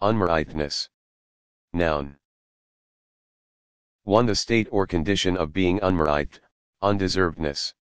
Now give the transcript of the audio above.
Unmeritedness. Noun. 1. The state or condition of being unmerited, undeservedness.